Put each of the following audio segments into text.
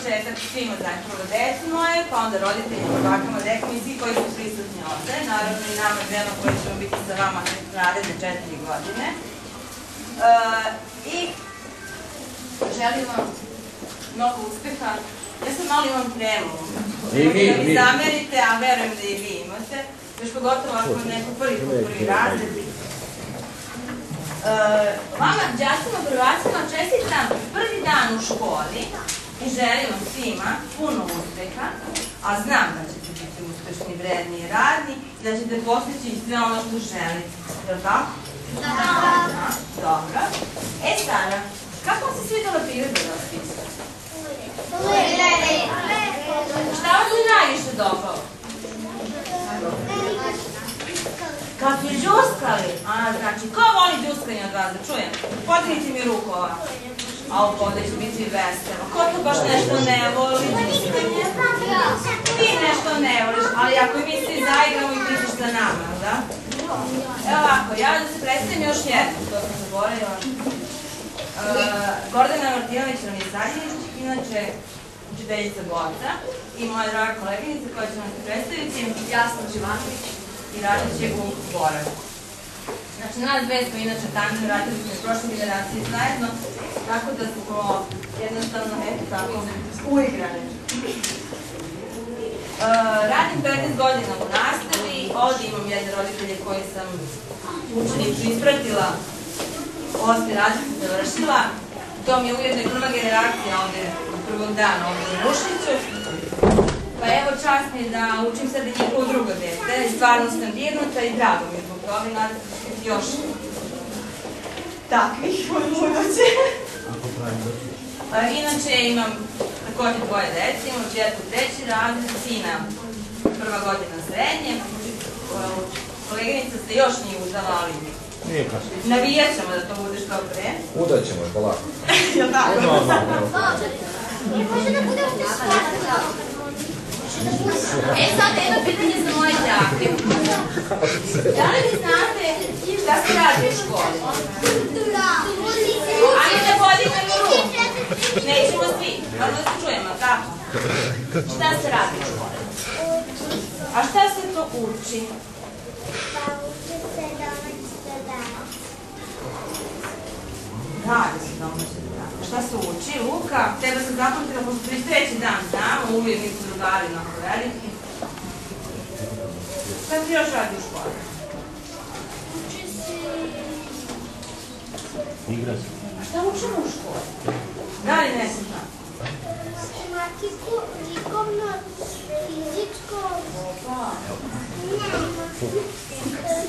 početak svima zajedno prvo deci moje, pa onda roditeljima, bakama, dekama i svi koji su prisutni ovde. Naravno i nama dvema koji ćemo biti sa vama naredne četiri godine. E, I želim vam mnogo uspeha. Ja sam malo imam tremu. I mi, da mi zamerite, a verujem da i vi imate. Još pogotovo ako neko prvi put prvi razred. E, vama, đacima, prvacima, čestitam prvi dan u školi i želim vam svima puno uspeha, a znam da ćete biti uspešni, vredni i radni i da ćete postići sve ono što želite. Je li tako? Da. Dobro. E, Sara, kako vam se svidjela priroda da vas pisa? Šta vam se najviše dopalo? Kad su džuskali? A, znači, ko voli džuskanje od vas, da čujem? Podignite mi ruku ovako. A ovo ovde će biti veselo. Ko to baš nešto ne voli džuskanje? Ti nešto ne voliš, ali ako mi svi zaigramo i pišeš sa nama, jel da? Evo ovako, ja da se predstavim još jednom, to sam zaboravila. Uh, Gordana Martinović nam je Sadinić, inače učiteljica Goca i moja draga koleginica koja će nam se predstaviti, Jasna Živanović i radit će u Boravu. Znači, nas dve smo inače tandem, radili smo u prošle generacije zajedno, tako da smo jednostavno, eto tako, uigrane. Radim 15 godina u nastavi, ovdje imam jedne roditelje koji sam učenicu ispratila, osmi sam završila, to mi je ujedno i prva generacija ovde u prvom danu ovde u Rušnicu. Pa evo čast mi je da učim sad i njihovo drugo dete, stvarno sam dirnuta i drago mi je zbog toga nadam se još takvih u buduće. A, Inače imam takođe dvoje dece, imam četku treći razred, sina prva godina srednje. Koleginica se još nije uzela, ali Nije kasno. navijat ćemo da to bude što pre. Udaćemo je polako. Jel tako? Normalno. Može da bude ovdje E sad jedno pitanje za moje đake. Da li znate šta se radi u školi? Ajde da podignemo ruku. Nećemo svi, moramo da se čujemo, tako? Šta se radi u školi? A šta se to uči? Radi se domaće zadanje. Šta se uči? Luka, tebe sam zapamtila, pošto 33. dan znamo, uvijek nisu drugari onako veliki. Šta ti još radi u školi? Igra se. A šta učimo u školi? Da li ne se zna? Matematiku, likovno, fizičko, Opa.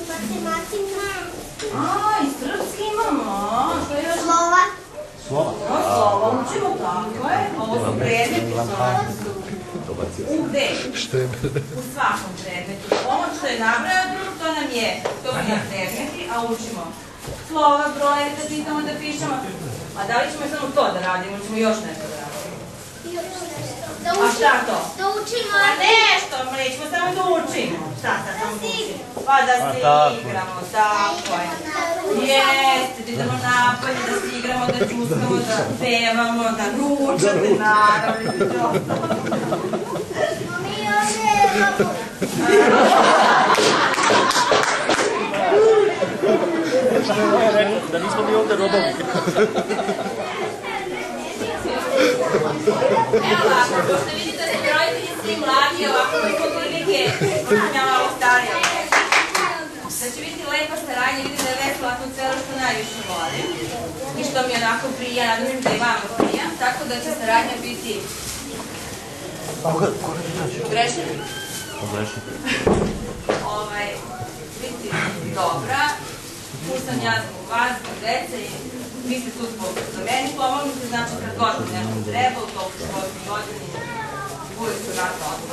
matematika, A, i srpski imamo. Što još? slova, Slova. No, slovo učimo, tako je. Ovo su predmeti, slova su u gde? U svakom predmetu. Ovo što je nabrao drug, to nam je, to mi je predmeti, a učimo slova, broje, da čitamo, da pišemo. A da li ćemo samo to da radimo, ćemo još nešto da radimo? da A učimo, šta to? da učimo, Pa nešto, ma nećemo samo da učimo. Šta sad samo da učimo? Pa da se tako. igramo, tako je. Jeste, da idemo napolje, da se igramo, da čuskamo, da pevamo, da ručate, naravno. između ostalog. mi ovdje imamo Da nismo mi ovde robovi. Evo ovako, pošto vidite da ste roditelji svi mladi, ovako koji su prilike, ja malo starija. Će biti lepa saradnja, vidim da je vesela atmosfera što najviše volim. I što mi je onako prija, nadam se da i vama prija. Tako da će saradnja biti grešna. Ovaj, biti dobra. Tu sam ja zbog vas, zbog dece i vi ste tu zbog za meni pomognite, znači kad god mi nešto treba u toku školske godine, uvijek su vrata otvorena.